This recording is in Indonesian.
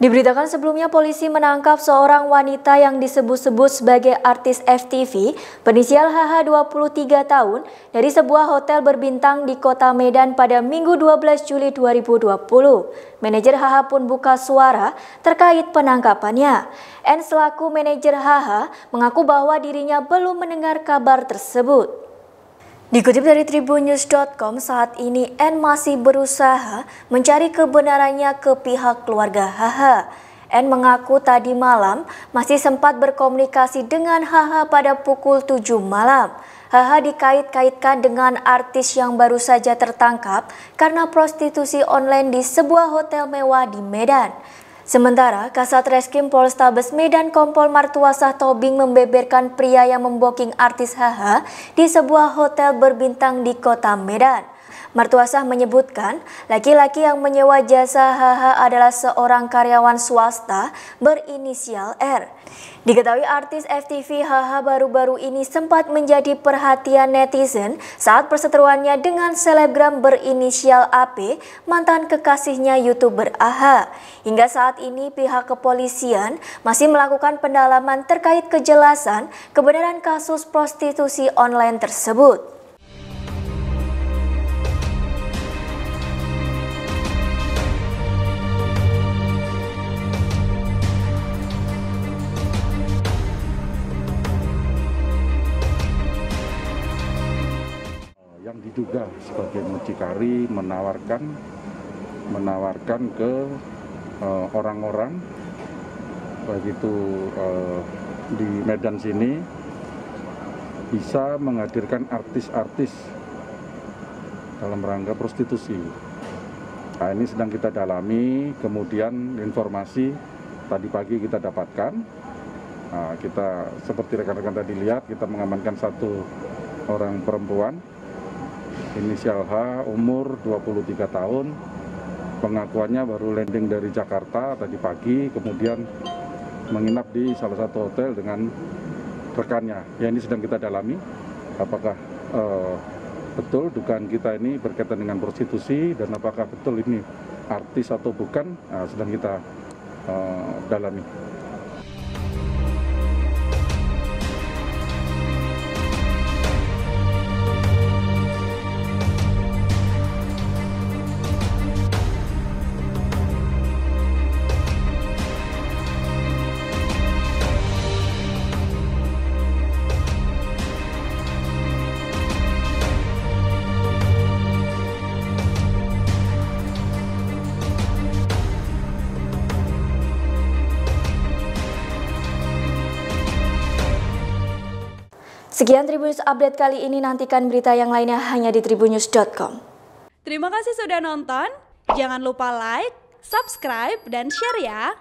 Diberitakan sebelumnya polisi menangkap seorang wanita yang disebut-sebut sebagai artis FTV berinisial HH 23 tahun dari sebuah hotel berbintang di kota Medan pada Minggu 12 Juli 2020. Manajer HH pun buka suara terkait penangkapannya. N selaku manajer HH mengaku bahwa dirinya belum mendengar kabar tersebut. Dikutip dari tribunnews.com, saat ini N masih berusaha mencari kebenarannya ke pihak keluarga HH. N mengaku tadi malam masih sempat berkomunikasi dengan HH pada pukul 7 malam. HH dikait-kaitkan dengan artis yang baru saja tertangkap karena prostitusi online di sebuah hotel mewah di Medan. Sementara, Kasat Reskrim Polrestabes Medan Kompol Martuasah Tobing membeberkan pria yang memboking artis HH di sebuah hotel berbintang di kota Medan. Mertuasah menyebutkan laki-laki yang menyewa jasa HH adalah seorang karyawan swasta berinisial R. Diketahui artis FTV HH baru-baru ini sempat menjadi perhatian netizen saat perseteruannya dengan selebgram berinisial AP, mantan kekasihnya YouTuber AHA. Hingga saat ini pihak kepolisian masih melakukan pendalaman terkait kejelasan kebenaran kasus prostitusi online tersebut. Yang diduga sebagai mucikari menawarkan menawarkan ke eh, orang-orang uh, baik itu uh, di Medan sini bisa menghadirkan artis-artis dalam rangka prostitusi. Nah, ini sedang kita dalami, kemudian informasi tadi pagi kita dapatkan. Nah, kita seperti rekan-rekan tadi lihat, kita mengamankan satu orang perempuan inisial H, umur 23 tahun, pengakuannya baru landing dari Jakarta tadi pagi, kemudian menginap di salah satu hotel dengan rekannya. Ya ini sedang kita dalami, apakah uh, betul dugaan kita ini berkaitan dengan prostitusi dan apakah betul ini artis atau bukan, nah, sedang kita uh, dalami. Sekian Tribunnews Update kali ini, nantikan berita yang lainnya hanya di tribunnews.com. Terima kasih sudah nonton, jangan lupa like, subscribe, dan share ya!